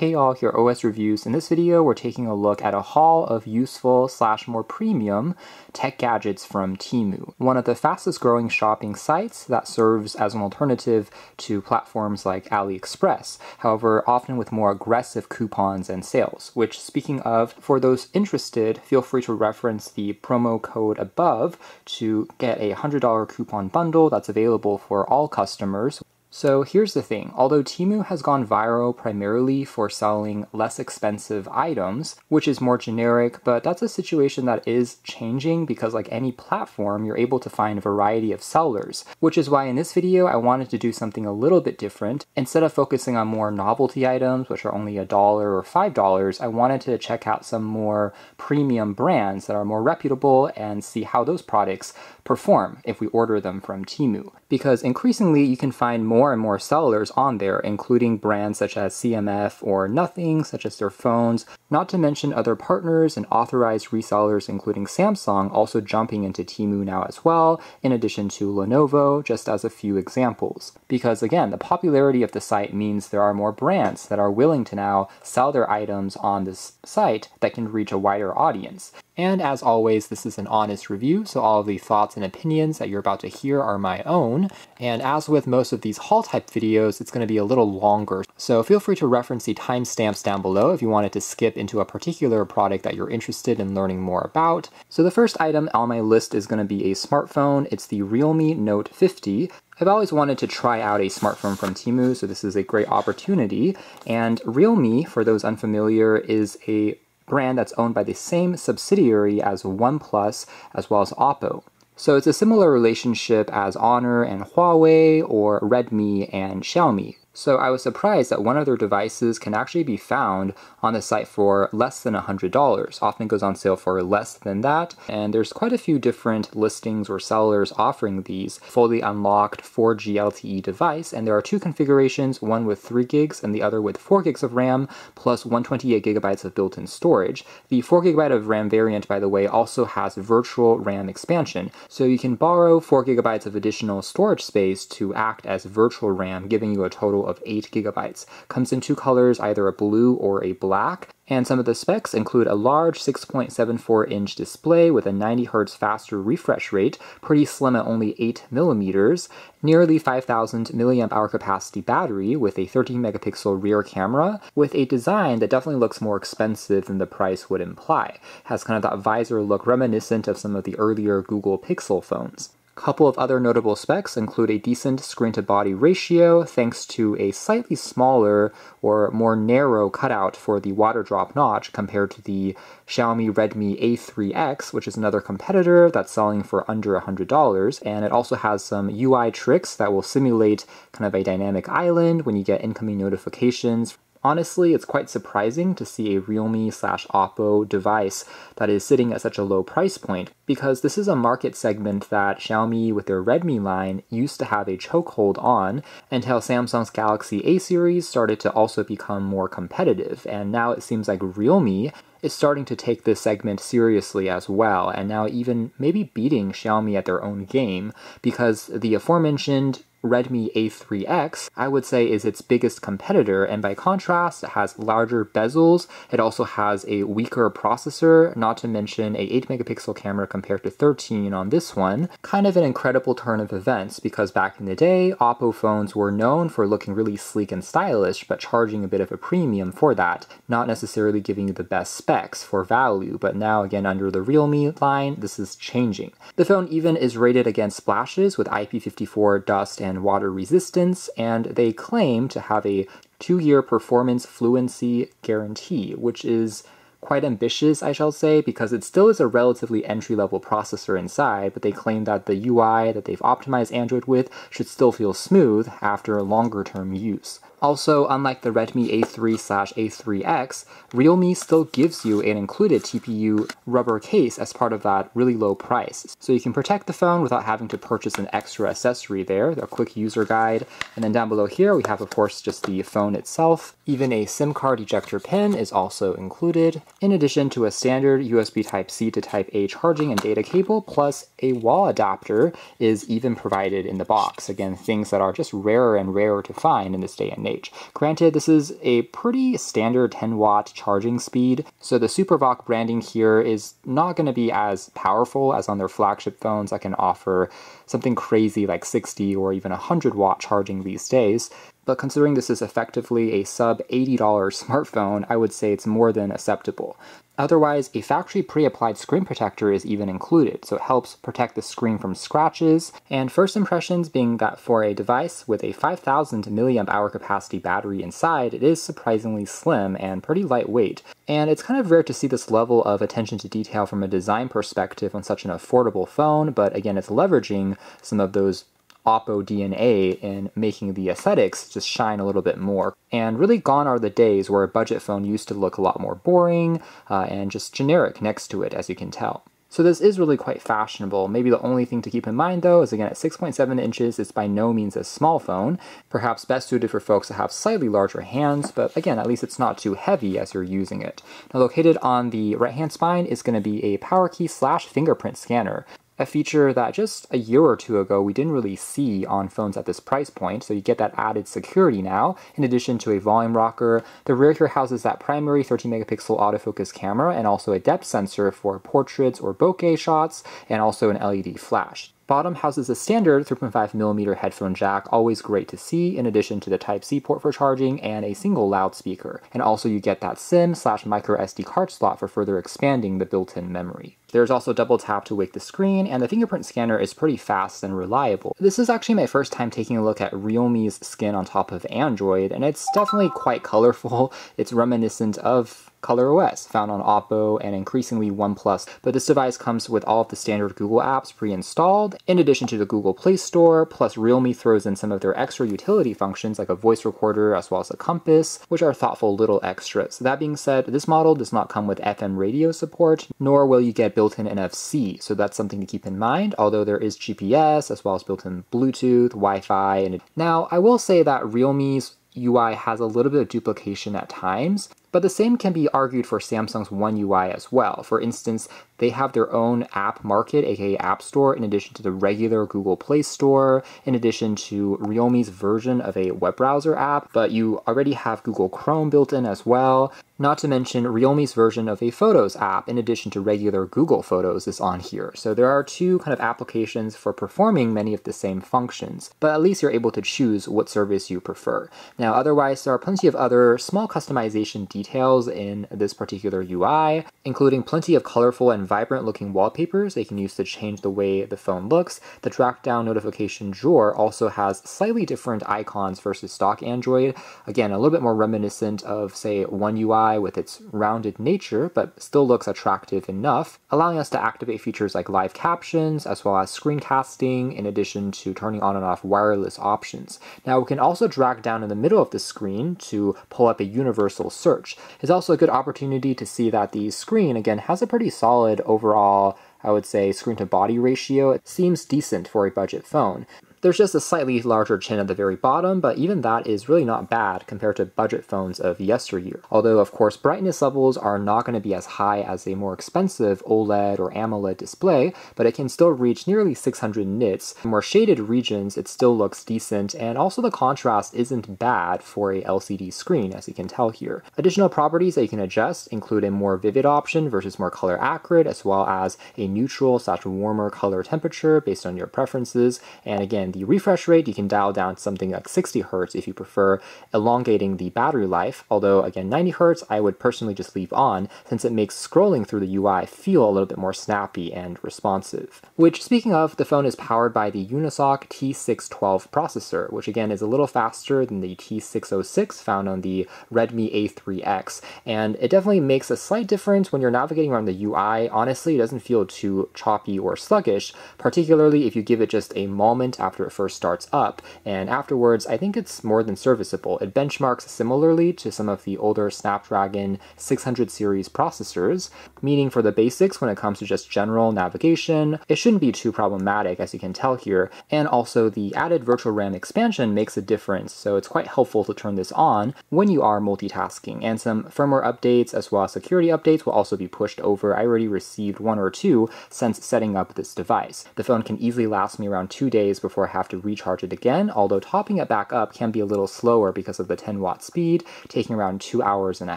Hey all, here OS Reviews. In this video, we're taking a look at a haul of useful slash more premium tech gadgets from Temu, one of the fastest growing shopping sites that serves as an alternative to platforms like AliExpress, however, often with more aggressive coupons and sales, which speaking of, for those interested, feel free to reference the promo code above to get a $100 coupon bundle that's available for all customers so here's the thing, although Temu has gone viral primarily for selling less expensive items, which is more generic, but that's a situation that is changing because like any platform, you're able to find a variety of sellers, which is why in this video I wanted to do something a little bit different. Instead of focusing on more novelty items, which are only a dollar or five dollars, I wanted to check out some more premium brands that are more reputable and see how those products perform if we order them from Temu. Because increasingly you can find more and more sellers on there, including brands such as CMF or Nothing, such as their phones, not to mention other partners and authorized resellers including Samsung also jumping into Temu now as well, in addition to Lenovo, just as a few examples. Because again, the popularity of the site means there are more brands that are willing to now sell their items on this site that can reach a wider audience. And as always, this is an honest review, so all of the thoughts and opinions that you're about to hear are my own. And as with most of these haul type videos, it's going to be a little longer. So feel free to reference the timestamps down below if you wanted to skip into a particular product that you're interested in learning more about. So the first item on my list is going to be a smartphone. It's the Realme Note 50. I've always wanted to try out a smartphone from Temu, so this is a great opportunity. And Realme, for those unfamiliar, is a brand that's owned by the same subsidiary as OnePlus as well as Oppo. So it's a similar relationship as Honor and Huawei or Redmi and Xiaomi. So I was surprised that one of their devices can actually be found on the site for less than $100. Often goes on sale for less than that. And there's quite a few different listings or sellers offering these fully unlocked 4G LTE device. And there are two configurations, one with 3 gigs and the other with 4 gigs of RAM, plus 128 gigabytes of built-in storage. The 4 gigabyte of RAM variant, by the way, also has virtual RAM expansion. So you can borrow 4 gigabytes of additional storage space to act as virtual RAM, giving you a total of 8 gigabytes. Comes in two colors, either a blue or a black. And some of the specs include a large 6.74 inch display with a 90 Hz faster refresh rate, pretty slim at only 8 millimeters, nearly 5000 milliamp hour capacity battery with a 13 megapixel rear camera, with a design that definitely looks more expensive than the price would imply. Has kind of that visor look reminiscent of some of the earlier Google Pixel phones couple of other notable specs include a decent screen to body ratio thanks to a slightly smaller or more narrow cutout for the water drop notch compared to the Xiaomi Redmi A3X, which is another competitor that's selling for under $100. And it also has some UI tricks that will simulate kind of a dynamic island when you get incoming notifications Honestly, it's quite surprising to see a Realme slash Oppo device that is sitting at such a low price point because this is a market segment that Xiaomi with their Redmi line used to have a chokehold on until Samsung's Galaxy A series started to also become more competitive. And now it seems like Realme is starting to take this segment seriously as well, and now even maybe beating Xiaomi at their own game because the aforementioned Redmi A3X, I would say is its biggest competitor, and by contrast, it has larger bezels. It also has a weaker processor, not to mention a 8 megapixel camera compared to 13 on this one. Kind of an incredible turn of events because back in the day, Oppo phones were known for looking really sleek and stylish, but charging a bit of a premium for that, not necessarily giving you the best specs for value, but now again under the Realme line, this is changing. The phone even is rated against splashes with IP54 dust and water resistance, and they claim to have a two year performance fluency guarantee, which is quite ambitious, I shall say, because it still is a relatively entry level processor inside, but they claim that the UI that they've optimized Android with should still feel smooth after longer term use. Also, unlike the Redmi A3 slash A3X, Realme still gives you an included TPU rubber case as part of that really low price. So you can protect the phone without having to purchase an extra accessory there, a quick user guide. And then down below here, we have, of course, just the phone itself. Even a SIM card ejector pin is also included. in addition to a standard USB Type-C to Type-A charging and data cable, plus a wall adapter is even provided in the box. Again, things that are just rarer and rarer to find in this day and age. Granted, this is a pretty standard 10 watt charging speed, so the SuperVOOC branding here is not going to be as powerful as on their flagship phones that can offer something crazy like 60 or even 100 watt charging these days but considering this is effectively a sub $80 smartphone, I would say it's more than acceptable. Otherwise, a factory pre-applied screen protector is even included, so it helps protect the screen from scratches, and first impressions being that for a device with a 5000 mAh capacity battery inside, it is surprisingly slim and pretty lightweight. And it's kind of rare to see this level of attention to detail from a design perspective on such an affordable phone, but again, it's leveraging some of those Oppo DNA in making the aesthetics just shine a little bit more. And really gone are the days where a budget phone used to look a lot more boring uh, and just generic next to it, as you can tell. So this is really quite fashionable. Maybe the only thing to keep in mind though is again at 6.7 inches, it's by no means a small phone, perhaps best suited for folks that have slightly larger hands, but again, at least it's not too heavy as you're using it. Now located on the right hand spine is going to be a power key slash fingerprint scanner a feature that just a year or two ago we didn't really see on phones at this price point, so you get that added security now, in addition to a volume rocker. The rear here houses that primary 13 megapixel autofocus camera and also a depth sensor for portraits or bokeh shots, and also an LED flash. Bottom houses a standard 3.5mm headphone jack, always great to see, in addition to the Type-C port for charging and a single loudspeaker. And also you get that SIM slash micro SD card slot for further expanding the built-in memory. There's also double tap to wake the screen, and the fingerprint scanner is pretty fast and reliable. This is actually my first time taking a look at Realme's skin on top of Android, and it's definitely quite colorful. It's reminiscent of ColorOS, found on Oppo and increasingly OnePlus, but this device comes with all of the standard Google apps pre-installed, in addition to the Google Play Store, plus Realme throws in some of their extra utility functions like a voice recorder as well as a compass, which are thoughtful little extras. That being said, this model does not come with FM radio support, nor will you get built-in NFC, so that's something to keep in mind, although there is GPS as well as built-in Bluetooth, Wi-Fi, and now I will say that Realme's UI has a little bit of duplication at times, but the same can be argued for Samsung's One UI as well. For instance, they have their own app market, aka App Store, in addition to the regular Google Play Store, in addition to Realme's version of a web browser app, but you already have Google Chrome built in as well. Not to mention Realme's version of a Photos app, in addition to regular Google Photos, is on here. So there are two kind of applications for performing many of the same functions, but at least you're able to choose what service you prefer. Now, otherwise, there are plenty of other small customization details in this particular UI, including plenty of colorful and vibrant looking wallpapers they can use to change the way the phone looks. The drop down notification drawer also has slightly different icons versus stock Android. Again, a little bit more reminiscent of, say, One UI with its rounded nature, but still looks attractive enough, allowing us to activate features like live captions, as well as screencasting, in addition to turning on and off wireless options. Now we can also drag down in the middle of the screen to pull up a universal search. It's also a good opportunity to see that the screen, again, has a pretty solid overall I would say screen to body ratio. It seems decent for a budget phone. There's just a slightly larger chin at the very bottom, but even that is really not bad compared to budget phones of yesteryear. Although, of course, brightness levels are not going to be as high as a more expensive OLED or AMOLED display, but it can still reach nearly 600 nits. In more shaded regions, it still looks decent, and also the contrast isn't bad for a LCD screen, as you can tell here. Additional properties that you can adjust include a more vivid option versus more color accurate, as well as a neutral slash warmer color temperature based on your preferences, and again, and the refresh rate, you can dial down to something like 60 Hz if you prefer elongating the battery life, although again 90 Hz I would personally just leave on since it makes scrolling through the UI feel a little bit more snappy and responsive. Which speaking of, the phone is powered by the Unisoc T612 processor, which again is a little faster than the T606 found on the Redmi A3X, and it definitely makes a slight difference when you're navigating around the UI. Honestly, it doesn't feel too choppy or sluggish, particularly if you give it just a moment after after it first starts up, and afterwards I think it's more than serviceable. It benchmarks similarly to some of the older Snapdragon 600 series processors, meaning for the basics when it comes to just general navigation, it shouldn't be too problematic as you can tell here, and also the added virtual RAM expansion makes a difference, so it's quite helpful to turn this on when you are multitasking, and some firmware updates as well as security updates will also be pushed over. I already received one or two since setting up this device. The phone can easily last me around two days before have to recharge it again, although topping it back up can be a little slower because of the 10 watt speed, taking around two hours and a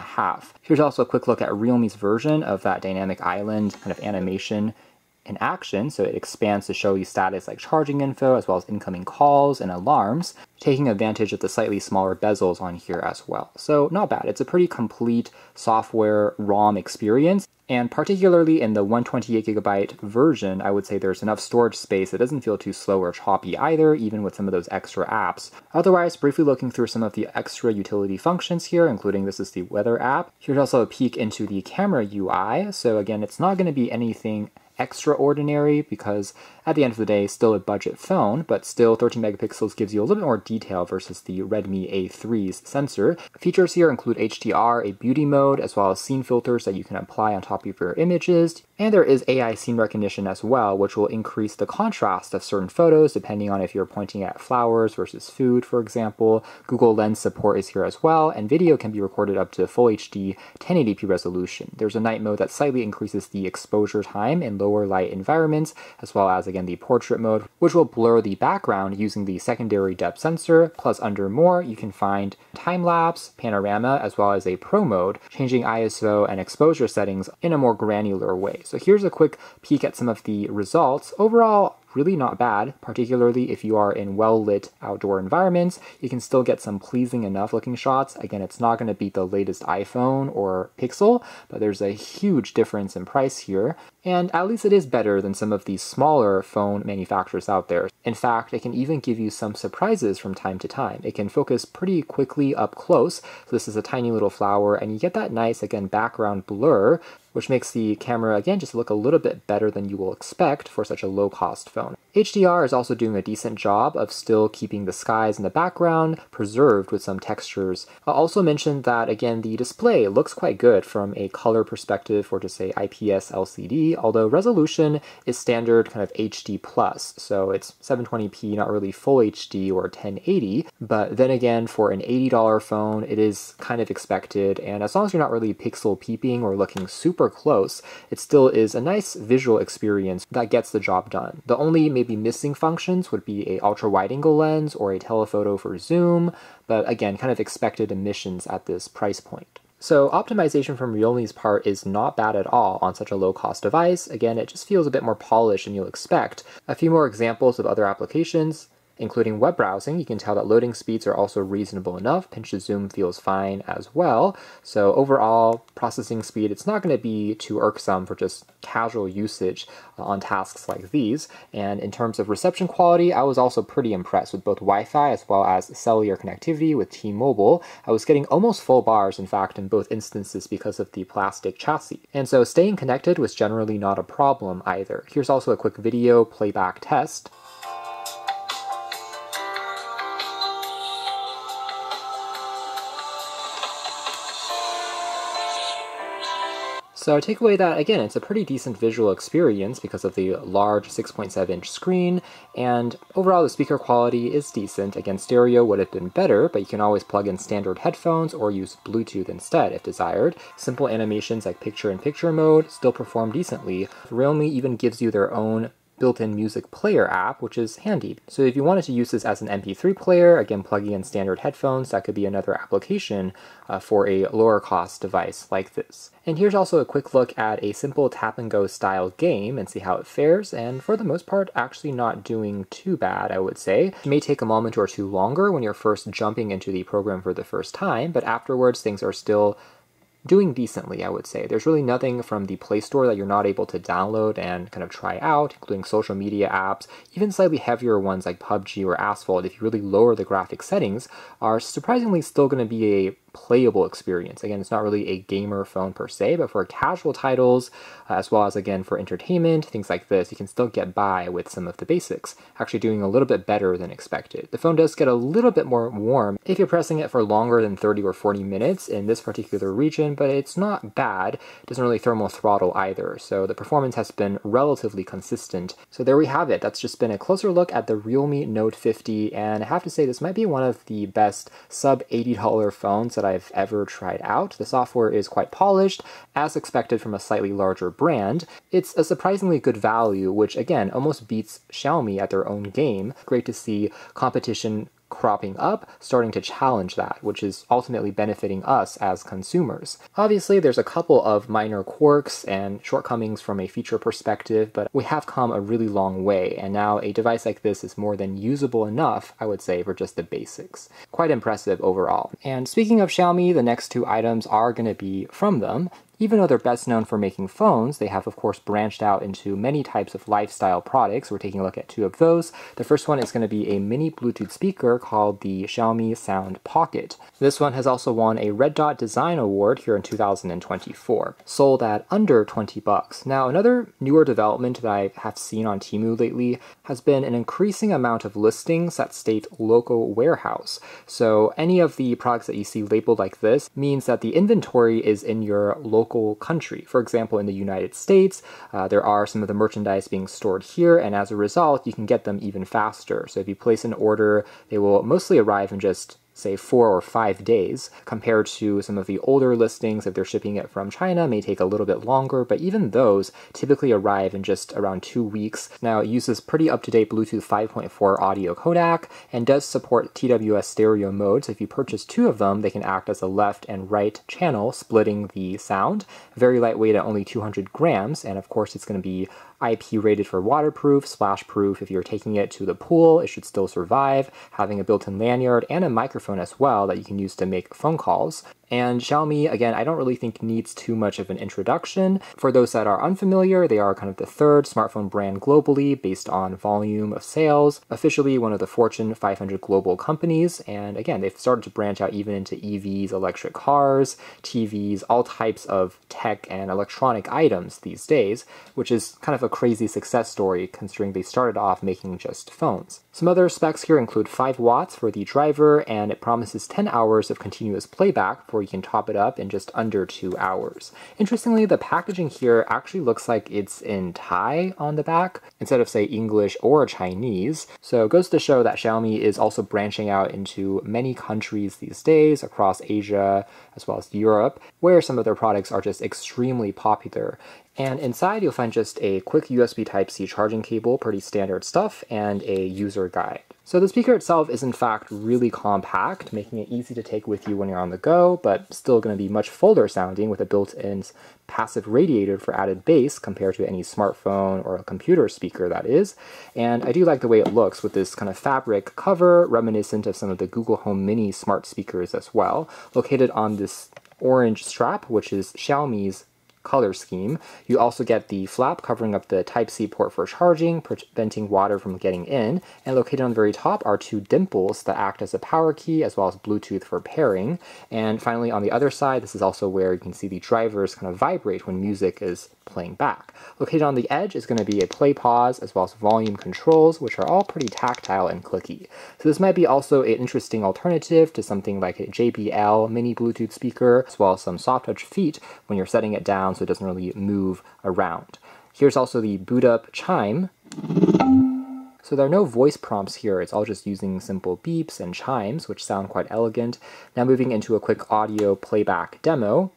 half. Here's also a quick look at Realme's version of that dynamic island kind of animation in action, so it expands to show you status like charging info as well as incoming calls and alarms, taking advantage of the slightly smaller bezels on here as well. So not bad. It's a pretty complete software ROM experience. And particularly in the 128GB version, I would say there's enough storage space. It doesn't feel too slow or choppy either, even with some of those extra apps. Otherwise, briefly looking through some of the extra utility functions here, including this is the weather app. Here's also a peek into the camera UI. So again, it's not going to be anything extraordinary because at the end of the day, still a budget phone, but still 13 megapixels gives you a little bit more detail versus the Redmi A3's sensor. Features here include HDR, a beauty mode, as well as scene filters that you can apply on top of your images. And there is AI scene recognition as well, which will increase the contrast of certain photos depending on if you're pointing at flowers versus food, for example. Google Lens support is here as well, and video can be recorded up to full HD 1080p resolution. There's a night mode that slightly increases the exposure time in lower light environments, as well as again the portrait mode, which will blur the background using the secondary depth sensor. Plus, under more, you can find time lapse, panorama, as well as a pro mode, changing ISO and exposure settings in a more granular way. So here's a quick peek at some of the results. Overall, really not bad, particularly if you are in well-lit outdoor environments. You can still get some pleasing enough looking shots. Again, it's not going to beat the latest iPhone or Pixel, but there's a huge difference in price here. And at least it is better than some of the smaller phone manufacturers out there. In fact, it can even give you some surprises from time to time. It can focus pretty quickly up close. So this is a tiny little flower, and you get that nice, again, background blur which makes the camera, again, just look a little bit better than you will expect for such a low-cost phone. HDR is also doing a decent job of still keeping the skies in the background preserved with some textures. I'll also mention that, again, the display looks quite good from a color perspective for, to say, IPS LCD, although resolution is standard kind of HD+, so it's 720p, not really full HD or 1080, but then again, for an $80 phone, it is kind of expected, and as long as you're not really pixel peeping or looking super super close, it still is a nice visual experience that gets the job done. The only maybe missing functions would be a ultra wide angle lens or a telephoto for zoom, but again, kind of expected emissions at this price point. So optimization from Realme's part is not bad at all on such a low cost device. Again, it just feels a bit more polished than you'll expect. A few more examples of other applications including web browsing, you can tell that loading speeds are also reasonable enough. Pinch to zoom feels fine as well. So overall, processing speed, it's not going to be too irksome for just casual usage uh, on tasks like these. And in terms of reception quality, I was also pretty impressed with both Wi-Fi as well as cellular connectivity with T-Mobile. I was getting almost full bars, in fact, in both instances because of the plastic chassis. And so staying connected was generally not a problem either. Here's also a quick video playback test. So take away that, again, it's a pretty decent visual experience because of the large 6.7 inch screen, and overall the speaker quality is decent. Again, stereo would have been better, but you can always plug in standard headphones or use Bluetooth instead if desired. Simple animations like picture-in-picture -picture mode still perform decently. Realme even gives you their own built-in music player app, which is handy. So if you wanted to use this as an MP3 player, again plugging in standard headphones, that could be another application uh, for a lower cost device like this. And here's also a quick look at a simple tap and go style game and see how it fares, and for the most part actually not doing too bad I would say. It may take a moment or two longer when you're first jumping into the program for the first time, but afterwards things are still doing decently, I would say. There's really nothing from the Play Store that you're not able to download and kind of try out, including social media apps. Even slightly heavier ones like PUBG or Asphalt, if you really lower the graphic settings, are surprisingly still going to be a playable experience. Again, it's not really a gamer phone per se, but for casual titles, uh, as well as again for entertainment, things like this, you can still get by with some of the basics, actually doing a little bit better than expected. The phone does get a little bit more warm if you're pressing it for longer than 30 or 40 minutes in this particular region, but it's not bad. It doesn't really thermal throttle either, so the performance has been relatively consistent. So there we have it. That's just been a closer look at the Realme Note 50, and I have to say this might be one of the best sub $80 phones that I've ever tried out. The software is quite polished, as expected from a slightly larger brand. It's a surprisingly good value, which again almost beats Xiaomi at their own game. Great to see competition cropping up, starting to challenge that, which is ultimately benefiting us as consumers. Obviously, there's a couple of minor quirks and shortcomings from a feature perspective, but we have come a really long way, and now a device like this is more than usable enough, I would say, for just the basics. Quite impressive overall. And speaking of Xiaomi, the next two items are going to be from them. Even though they're best known for making phones, they have of course branched out into many types of lifestyle products. We're taking a look at two of those. The first one is going to be a mini Bluetooth speaker called the Xiaomi Sound Pocket. This one has also won a Red Dot Design Award here in 2024, sold at under 20 bucks. Now, another newer development that I have seen on Temu lately has been an increasing amount of listings that state local warehouse. So any of the products that you see labeled like this means that the inventory is in your local local country. For example, in the United States, uh, there are some of the merchandise being stored here, and as a result, you can get them even faster. So if you place an order, they will mostly arrive in just say four or five days compared to some of the older listings if they're shipping it from China may take a little bit longer but even those typically arrive in just around two weeks. Now it uses pretty up-to-date Bluetooth 5.4 audio codec and does support TWS stereo mode so if you purchase two of them they can act as a left and right channel splitting the sound. Very lightweight at only 200 grams and of course it's going to be IP rated for waterproof, splash proof. If you're taking it to the pool, it should still survive, having a built-in lanyard and a microphone as well that you can use to make phone calls. And Xiaomi, again, I don't really think needs too much of an introduction. For those that are unfamiliar, they are kind of the third smartphone brand globally based on volume of sales, officially one of the Fortune 500 global companies. And again, they've started to branch out even into EVs, electric cars, TVs, all types of tech and electronic items these days, which is kind of a crazy success story considering they started off making just phones. Some other specs here include 5 watts for the driver, and it promises 10 hours of continuous playback before you can top it up in just under two hours. Interestingly, the packaging here actually looks like it's in Thai on the back instead of say English or Chinese. So it goes to show that Xiaomi is also branching out into many countries these days across Asia as well as Europe, where some of their products are just extremely popular. And inside you'll find just a quick USB Type-C charging cable, pretty standard stuff, and a user guide. So the speaker itself is in fact really compact, making it easy to take with you when you're on the go, but still going to be much fuller sounding with a built-in passive radiator for added bass compared to any smartphone or a computer speaker that is. And I do like the way it looks with this kind of fabric cover, reminiscent of some of the Google Home Mini smart speakers as well, located on this orange strap, which is Xiaomi's color scheme. You also get the flap covering up the Type-C port for charging, preventing water from getting in, and located on the very top are two dimples that act as a power key as well as Bluetooth for pairing. And finally on the other side, this is also where you can see the drivers kind of vibrate when music is playing back. Located on the edge is going to be a play pause as well as volume controls, which are all pretty tactile and clicky. So this might be also an interesting alternative to something like a JBL mini Bluetooth speaker, as well as some soft touch feet when you're setting it down so it doesn't really move around. Here's also the boot up chime. So there are no voice prompts here, it's all just using simple beeps and chimes, which sound quite elegant. Now moving into a quick audio playback demo.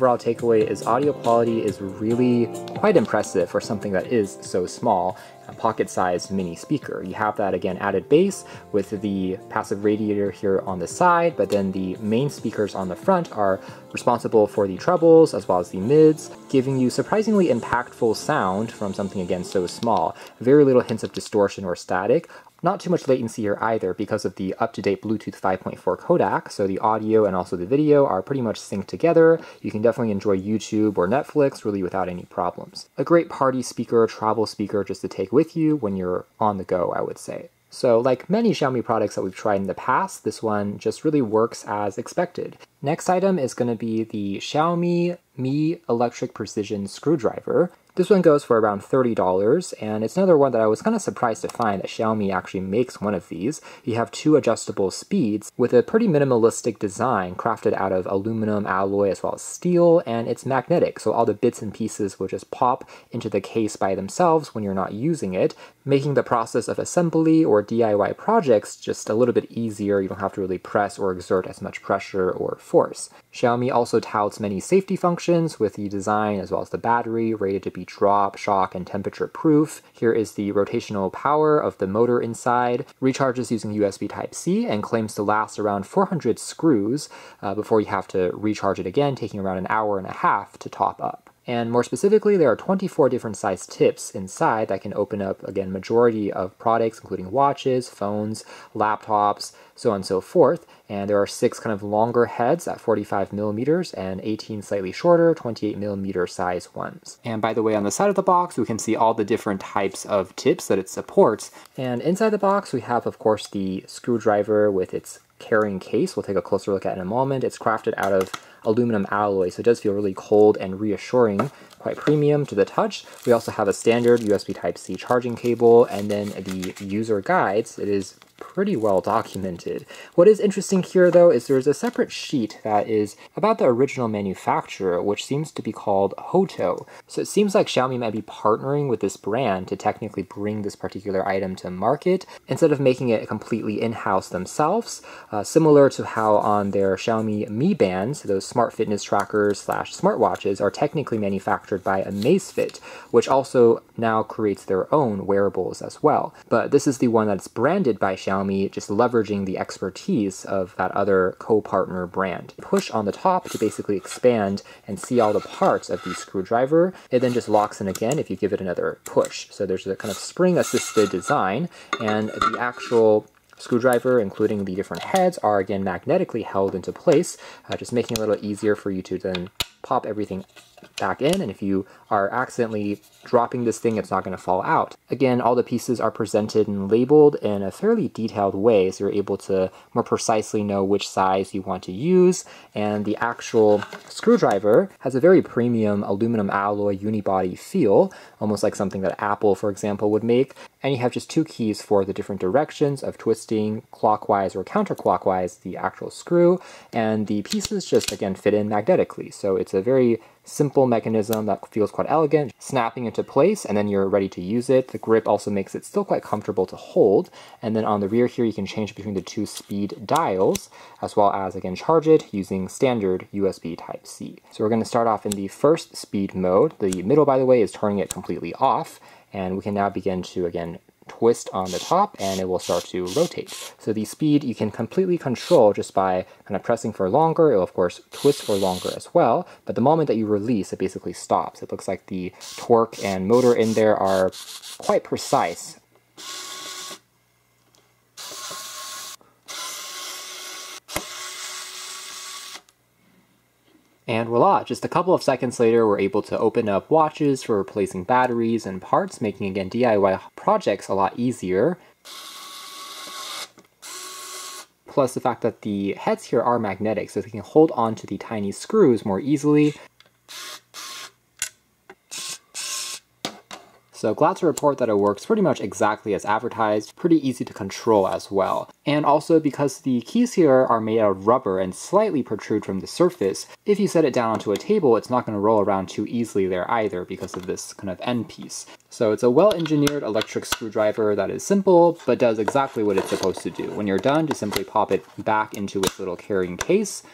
Overall takeaway is audio quality is really quite impressive for something that is so small a pocket-sized mini speaker. You have that again added bass with the passive radiator here on the side, but then the main speakers on the front are responsible for the trebles as well as the mids, giving you surprisingly impactful sound from something again so small. Very little hints of distortion or static, not too much latency here either because of the up-to-date Bluetooth 5.4 codec, so the audio and also the video are pretty much synced together. You can definitely enjoy YouTube or Netflix really without any problems. A great party speaker, travel speaker just to take with you when you're on the go, I would say. So like many Xiaomi products that we've tried in the past, this one just really works as expected. Next item is going to be the Xiaomi Mi Electric Precision Screwdriver. This one goes for around $30, and it's another one that I was kind of surprised to find that Xiaomi actually makes one of these. You have two adjustable speeds with a pretty minimalistic design crafted out of aluminum alloy as well as steel, and it's magnetic, so all the bits and pieces will just pop into the case by themselves when you're not using it, making the process of assembly or DIY projects just a little bit easier. You don't have to really press or exert as much pressure or force. Xiaomi also touts many safety functions with the design as well as the battery rated to be drop, shock, and temperature proof. Here is the rotational power of the motor inside. Recharges using USB Type-C and claims to last around 400 screws uh, before you have to recharge it again, taking around an hour and a half to top up. And more specifically, there are 24 different size tips inside that can open up, again, majority of products, including watches, phones, laptops, so on and so forth. And there are six kind of longer heads at 45 millimeters and 18 slightly shorter, 28 millimeter size ones. And by the way, on the side of the box, we can see all the different types of tips that it supports. And inside the box, we have, of course, the screwdriver with its carrying case. We'll take a closer look at in a moment. It's crafted out of aluminum alloy, so it does feel really cold and reassuring, quite premium to the touch. We also have a standard USB Type-C charging cable, and then the user guides. It is pretty well documented. What is interesting here though is there's a separate sheet that is about the original manufacturer, which seems to be called Hoto. So it seems like Xiaomi might be partnering with this brand to technically bring this particular item to market instead of making it completely in-house themselves, uh, similar to how on their Xiaomi Mi Bands, those smart fitness trackers slash smartwatches are technically manufactured by Amazfit, which also now creates their own wearables as well. But this is the one that's branded by Xiaomi Xiaomi just leveraging the expertise of that other co-partner brand. Push on the top to basically expand and see all the parts of the screwdriver. It then just locks in again if you give it another push. So there's a kind of spring-assisted design, and the actual screwdriver, including the different heads, are again magnetically held into place, uh, just making it a little easier for you to then pop everything back in, and if you are accidentally dropping this thing, it's not going to fall out. Again, all the pieces are presented and labeled in a fairly detailed way, so you're able to more precisely know which size you want to use, and the actual screwdriver has a very premium aluminum alloy unibody feel, almost like something that Apple, for example, would make, and you have just two keys for the different directions of twisting clockwise or counterclockwise the actual screw, and the pieces just, again, fit in magnetically, so it's a very simple mechanism that feels quite elegant, snapping into place, and then you're ready to use it. The grip also makes it still quite comfortable to hold, and then on the rear here you can change between the two speed dials, as well as, again, charge it using standard USB Type-C. So we're going to start off in the first speed mode. The middle, by the way, is turning it completely off, and we can now begin to, again, twist on the top and it will start to rotate. So the speed you can completely control just by kind of pressing for longer. It will of course twist for longer as well, but the moment that you release, it basically stops. It looks like the torque and motor in there are quite precise And voila, just a couple of seconds later, we're able to open up watches for replacing batteries and parts, making again DIY projects a lot easier. Plus the fact that the heads here are magnetic, so they can hold on to the tiny screws more easily, So glad to report that it works pretty much exactly as advertised, pretty easy to control as well. And also because the keys here are made out of rubber and slightly protrude from the surface, if you set it down onto a table, it's not going to roll around too easily there either because of this kind of end piece. So it's a well-engineered electric screwdriver that is simple, but does exactly what it's supposed to do. When you're done, just simply pop it back into its little carrying case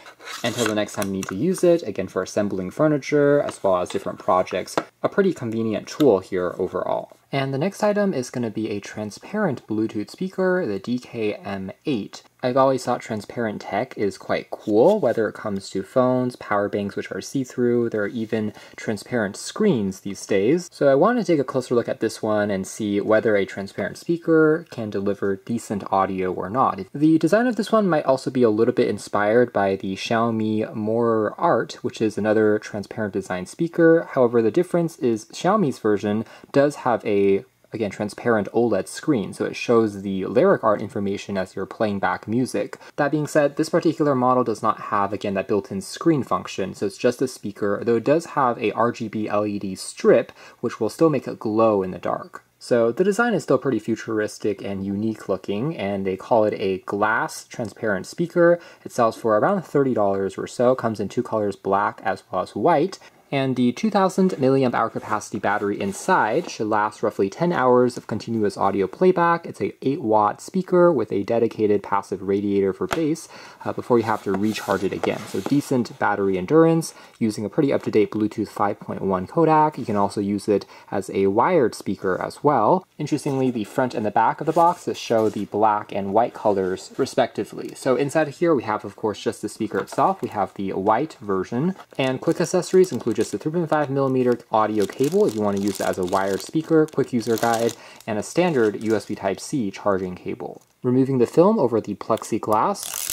until the next time you need to use it, again for assembling furniture as well as different projects. A pretty convenient tool here overall. And the next item is going to be a transparent Bluetooth speaker, the DK-M8. I've always thought transparent tech is quite cool, whether it comes to phones, power banks which are see-through, there are even transparent screens these days. So I want to take a closer look at this one and see whether a transparent speaker can deliver decent audio or not. The design of this one might also be a little bit inspired by the Xiaomi More Art, which is another transparent design speaker. However, the difference is Xiaomi's version does have a again, transparent OLED screen, so it shows the lyric art information as you're playing back music. That being said, this particular model does not have, again, that built-in screen function, so it's just a speaker, though it does have a RGB LED strip, which will still make it glow in the dark. So the design is still pretty futuristic and unique looking, and they call it a glass transparent speaker. It sells for around $30 or so, comes in two colors, black as well as white, and the 2000 milliamp hour capacity battery inside should last roughly 10 hours of continuous audio playback. It's a 8 watt speaker with a dedicated passive radiator for bass uh, before you have to recharge it again. So decent battery endurance using a pretty up-to-date Bluetooth 5.1 codec. You can also use it as a wired speaker as well. Interestingly, the front and the back of the box show the black and white colors respectively. So inside here we have of course just the speaker itself. We have the white version and quick accessories include just a 3.5 millimeter audio cable if you want to use it as a wired speaker, quick user guide, and a standard USB Type-C charging cable. Removing the film over the plexiglass,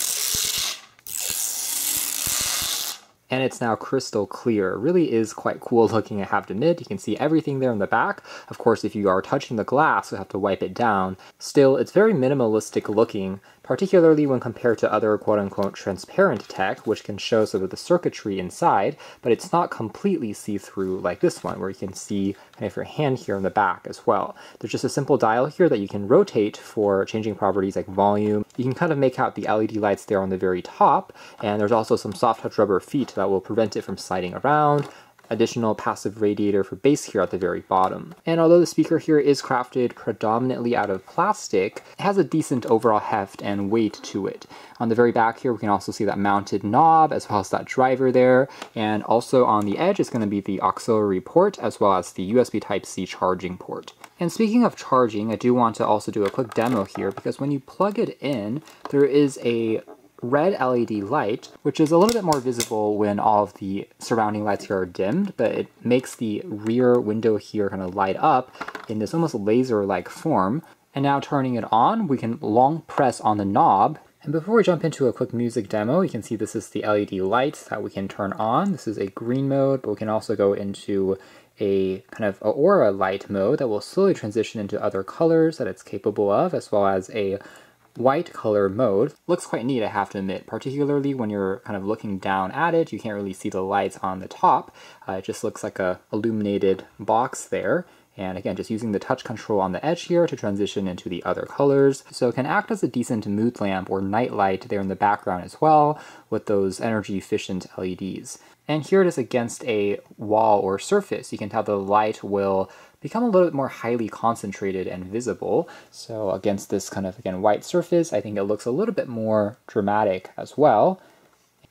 and it's now crystal clear. It really is quite cool looking, I have to admit. You can see everything there in the back. Of course, if you are touching the glass, you have to wipe it down. Still, it's very minimalistic looking, particularly when compared to other quote-unquote transparent tech, which can show sort of the circuitry inside, but it's not completely see-through like this one, where you can see kind of your hand here in the back as well. There's just a simple dial here that you can rotate for changing properties like volume. You can kind of make out the LED lights there on the very top, and there's also some soft touch rubber feet that will prevent it from sliding around additional passive radiator for bass here at the very bottom. And although the speaker here is crafted predominantly out of plastic, it has a decent overall heft and weight to it. On the very back here, we can also see that mounted knob as well as that driver there. And also on the edge is going to be the auxiliary port as well as the USB Type-C charging port. And speaking of charging, I do want to also do a quick demo here because when you plug it in, there is a red LED light, which is a little bit more visible when all of the surrounding lights here are dimmed, but it makes the rear window here kind of light up in this almost laser-like form. And now turning it on, we can long press on the knob and before we jump into a quick music demo, you can see this is the LED light that we can turn on. This is a green mode, but we can also go into a kind of aura light mode that will slowly transition into other colors that it's capable of, as well as a white color mode. Looks quite neat, I have to admit, particularly when you're kind of looking down at it. You can't really see the lights on the top. Uh, it just looks like a illuminated box there. And again, just using the touch control on the edge here to transition into the other colors. So it can act as a decent mood lamp or night light there in the background as well with those energy efficient LEDs. And here it is against a wall or surface. You can tell the light will become a little bit more highly concentrated and visible. So against this kind of, again, white surface, I think it looks a little bit more dramatic as well.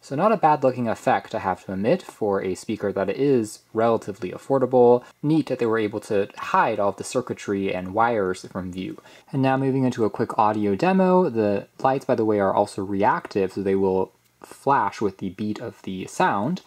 So not a bad looking effect, I have to admit, for a speaker that is relatively affordable. Neat that they were able to hide all of the circuitry and wires from view. And now moving into a quick audio demo, the lights, by the way, are also reactive, so they will flash with the beat of the sound.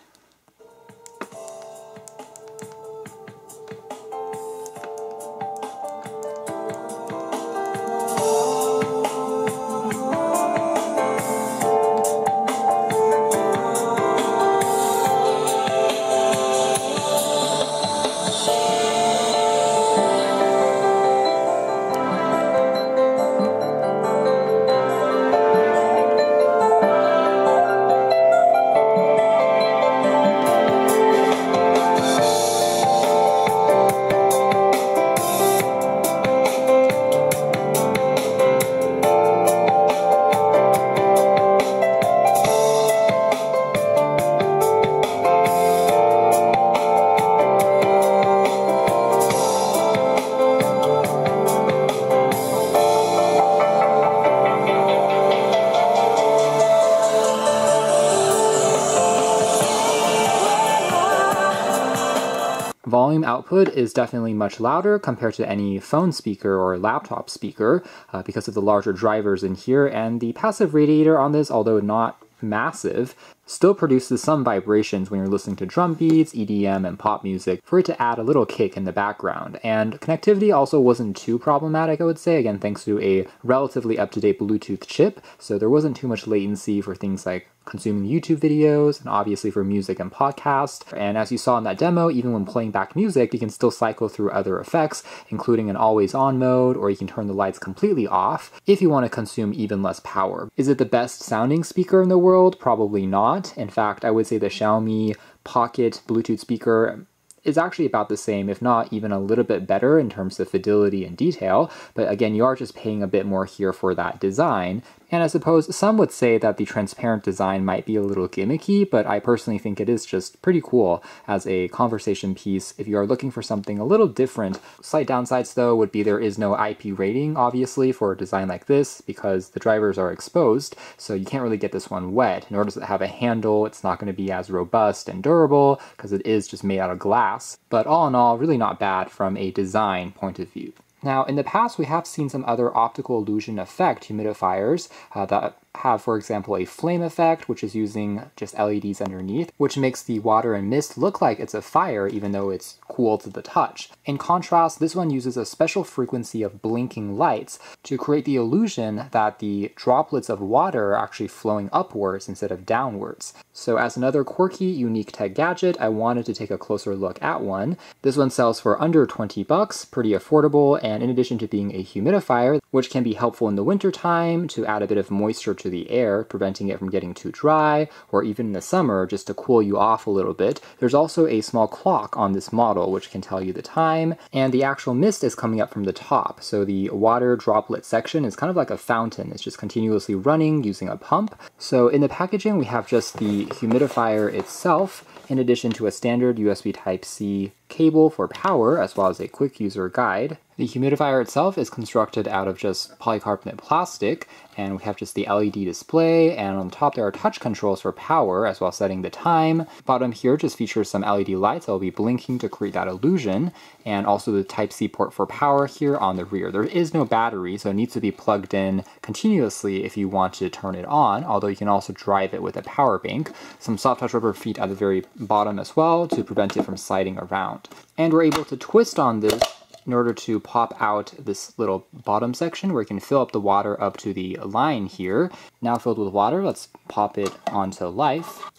Output is definitely much louder compared to any phone speaker or laptop speaker uh, because of the larger drivers in here, and the passive radiator on this, although not massive, still produces some vibrations when you're listening to drum beats, EDM, and pop music for it to add a little kick in the background. And connectivity also wasn't too problematic, I would say, again, thanks to a relatively up-to-date Bluetooth chip, so there wasn't too much latency for things like consuming YouTube videos, and obviously for music and podcasts. And as you saw in that demo, even when playing back music, you can still cycle through other effects, including an always on mode, or you can turn the lights completely off if you want to consume even less power. Is it the best sounding speaker in the world? Probably not. In fact, I would say the Xiaomi Pocket Bluetooth speaker is actually about the same, if not even a little bit better in terms of fidelity and detail. But again, you are just paying a bit more here for that design. And I suppose some would say that the transparent design might be a little gimmicky, but I personally think it is just pretty cool as a conversation piece if you are looking for something a little different. Slight downsides though would be there is no IP rating, obviously, for a design like this because the drivers are exposed, so you can't really get this one wet. Nor does it have a handle, it's not going to be as robust and durable because it is just made out of glass. But all in all, really not bad from a design point of view. Now, in the past, we have seen some other optical illusion effect humidifiers uh, that have, for example, a flame effect, which is using just LEDs underneath, which makes the water and mist look like it's a fire even though it's cool to the touch. In contrast, this one uses a special frequency of blinking lights to create the illusion that the droplets of water are actually flowing upwards instead of downwards. So as another quirky, unique tech gadget, I wanted to take a closer look at one. This one sells for under 20 bucks, pretty affordable, and in addition to being a humidifier, which can be helpful in the wintertime to add a bit of moisture to the air, preventing it from getting too dry, or even in the summer just to cool you off a little bit. There's also a small clock on this model which can tell you the time, and the actual mist is coming up from the top. So the water droplet section is kind of like a fountain. It's just continuously running using a pump. So in the packaging, we have just the humidifier itself, in addition to a standard USB Type-C cable for power, as well as a quick user guide. The humidifier itself is constructed out of just polycarbonate plastic, and we have just the LED display, and on the top there are touch controls for power, as well as setting the time. Bottom here just features some LED lights that will be blinking to create that illusion, and also the Type-C port for power here on the rear. There is no battery, so it needs to be plugged in continuously if you want to turn it on, although you can also drive it with a power bank. Some soft touch rubber feet at the very bottom as well to prevent it from sliding around. And we're able to twist on this in order to pop out this little bottom section where you can fill up the water up to the line here. Now filled with water, let's pop it onto life.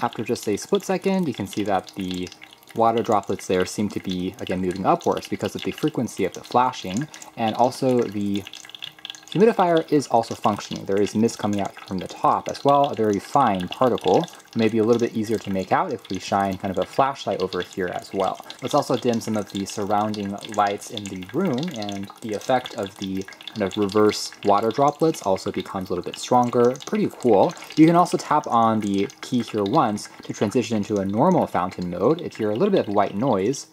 After just a split second, you can see that the water droplets there seem to be, again, moving upwards because of the frequency of the flashing, and also the humidifier is also functioning. There is mist coming out from the top as well, a very fine particle, maybe a little bit easier to make out if we shine kind of a flashlight over here as well. Let's also dim some of the surrounding lights in the room and the effect of the kind of reverse water droplets also becomes a little bit stronger. Pretty cool. You can also tap on the key here once to transition into a normal fountain mode if you're a little bit of white noise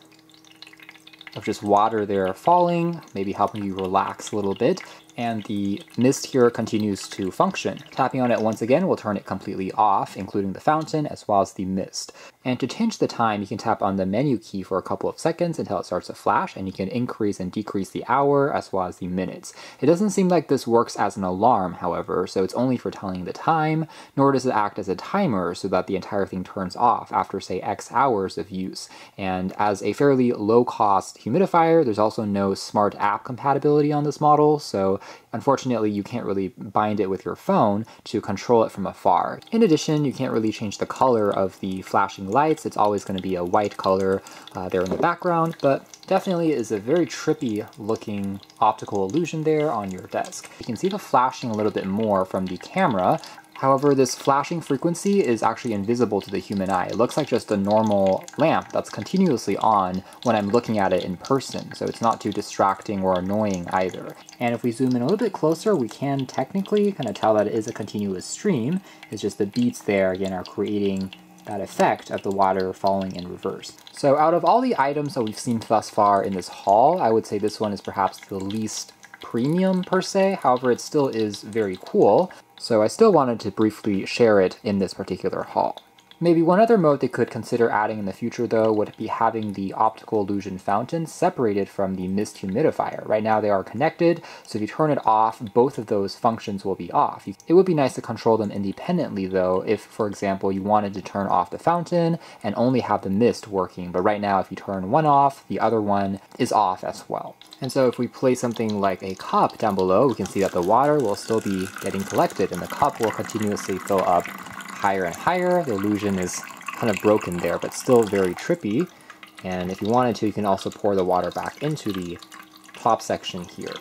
of just water there falling, maybe helping you relax a little bit and the mist here continues to function. Tapping on it once again will turn it completely off, including the fountain as well as the mist. And to change the time, you can tap on the menu key for a couple of seconds until it starts to flash, and you can increase and decrease the hour as well as the minutes. It doesn't seem like this works as an alarm, however, so it's only for telling the time, nor does it act as a timer so that the entire thing turns off after, say, X hours of use. And as a fairly low-cost humidifier, there's also no smart app compatibility on this model, so Unfortunately, you can't really bind it with your phone to control it from afar. In addition, you can't really change the color of the flashing lights. It's always going to be a white color uh, there in the background, but definitely is a very trippy looking optical illusion there on your desk. You can see the flashing a little bit more from the camera However, this flashing frequency is actually invisible to the human eye. It looks like just a normal lamp that's continuously on when I'm looking at it in person, so it's not too distracting or annoying either. And if we zoom in a little bit closer, we can technically kind of tell that it is a continuous stream. It's just the beats there, again, are creating that effect of the water falling in reverse. So out of all the items that we've seen thus far in this haul, I would say this one is perhaps the least premium per se, however it still is very cool, so I still wanted to briefly share it in this particular haul. Maybe one other mode they could consider adding in the future though would be having the optical illusion fountain separated from the mist humidifier. Right now they are connected, so if you turn it off, both of those functions will be off. It would be nice to control them independently though if, for example, you wanted to turn off the fountain and only have the mist working. But right now if you turn one off, the other one is off as well. And so if we place something like a cup down below, we can see that the water will still be getting collected and the cup will continuously fill up higher and higher. The illusion is kind of broken there, but still very trippy. And if you wanted to, you can also pour the water back into the top section here.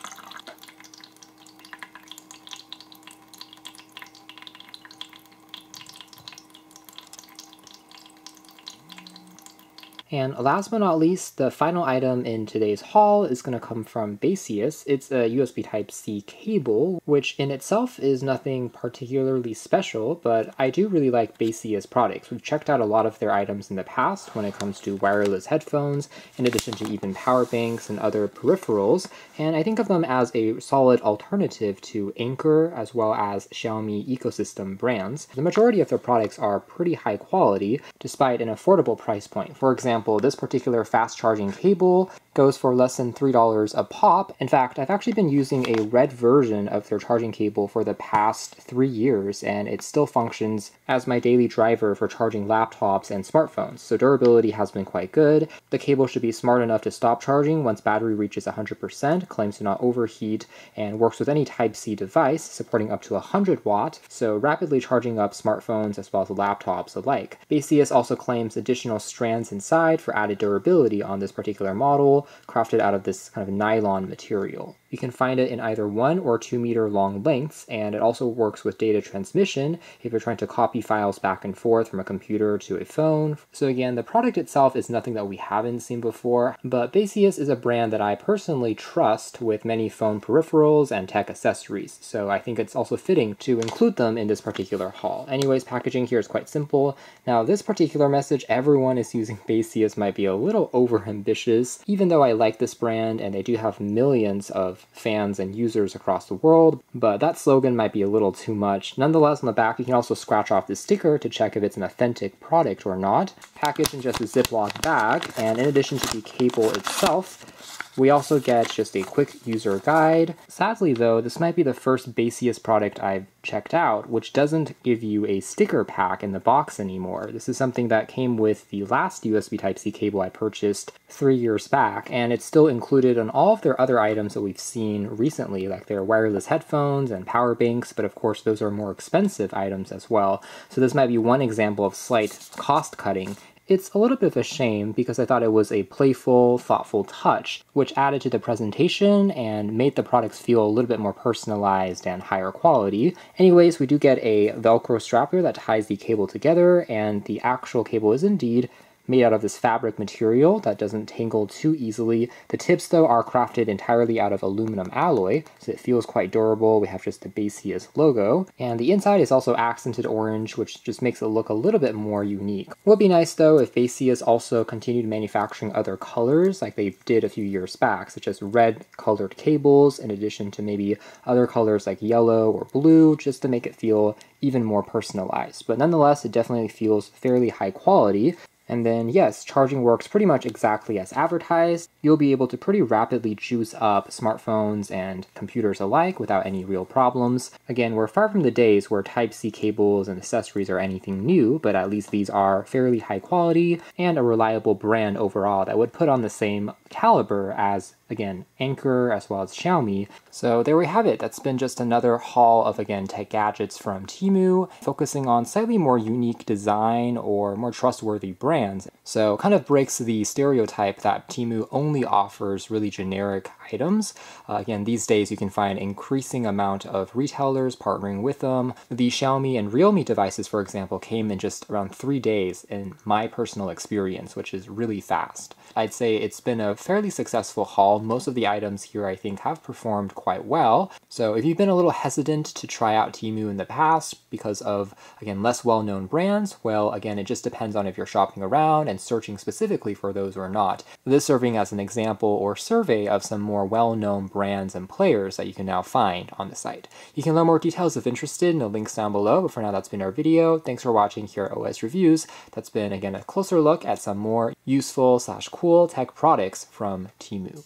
And last but not least, the final item in today's haul is going to come from Baseus. It's a USB Type-C cable, which in itself is nothing particularly special, but I do really like Baseus products. We've checked out a lot of their items in the past when it comes to wireless headphones, in addition to even power banks and other peripherals, and I think of them as a solid alternative to Anker as well as Xiaomi ecosystem brands. The majority of their products are pretty high quality, despite an affordable price point. For example, example, this particular fast charging cable goes for less than $3 a pop. In fact, I've actually been using a red version of their charging cable for the past three years, and it still functions as my daily driver for charging laptops and smartphones. So durability has been quite good. The cable should be smart enough to stop charging once battery reaches 100%, claims to not overheat, and works with any Type-C device, supporting up to 100 watt, so rapidly charging up smartphones as well as laptops alike. Baseus also claims additional strands inside for added durability on this particular model, crafted out of this kind of nylon material. You can find it in either one or two meter long lengths, and it also works with data transmission if you're trying to copy files back and forth from a computer to a phone. So again, the product itself is nothing that we haven't seen before, but Baseus is a brand that I personally trust with many phone peripherals and tech accessories, so I think it's also fitting to include them in this particular haul. Anyways, packaging here is quite simple. Now this particular message, everyone is using Baseus might be a little over ambitious, even though I like this brand and they do have millions of fans and users across the world, but that slogan might be a little too much. Nonetheless, on the back, you can also scratch off the sticker to check if it's an authentic product or not. Packaged in just a Ziploc bag, and in addition to the cable itself, we also get just a quick user guide. Sadly though, this might be the first Baseus product I've checked out, which doesn't give you a sticker pack in the box anymore. This is something that came with the last USB Type-C cable I purchased three years back, and it's still included on all of their other items that we've seen recently, like their wireless headphones and power banks, but of course those are more expensive items as well. So this might be one example of slight cost cutting it's a little bit of a shame because I thought it was a playful, thoughtful touch, which added to the presentation and made the products feel a little bit more personalized and higher quality. Anyways, we do get a Velcro strap here that ties the cable together, and the actual cable is indeed made out of this fabric material that doesn't tangle too easily. The tips though are crafted entirely out of aluminum alloy, so it feels quite durable. We have just the Baseus logo. And the inside is also accented orange, which just makes it look a little bit more unique. Would be nice though if Baseus also continued manufacturing other colors like they did a few years back, such as red colored cables, in addition to maybe other colors like yellow or blue, just to make it feel even more personalized. But nonetheless, it definitely feels fairly high quality, and then yes, charging works pretty much exactly as advertised. You'll be able to pretty rapidly juice up smartphones and computers alike without any real problems. Again, we're far from the days where Type-C cables and accessories are anything new, but at least these are fairly high quality and a reliable brand overall that would put on the same caliber as again, Anker as well as Xiaomi. So there we have it. That's been just another haul of, again, tech gadgets from Temu, focusing on slightly more unique design or more trustworthy brands. So kind of breaks the stereotype that Temu only offers really generic items. Uh, again, these days you can find increasing amount of retailers partnering with them. The Xiaomi and Realme devices, for example, came in just around three days in my personal experience, which is really fast. I'd say it's been a fairly successful haul most of the items here I think have performed quite well. So if you've been a little hesitant to try out Temu in the past because of, again, less well-known brands, well, again, it just depends on if you're shopping around and searching specifically for those or not. This serving as an example or survey of some more well-known brands and players that you can now find on the site. You can learn more details if interested in the links down below, but for now that's been our video. Thanks for watching here at OS Reviews. That's been, again, a closer look at some more useful slash cool tech products from Temu.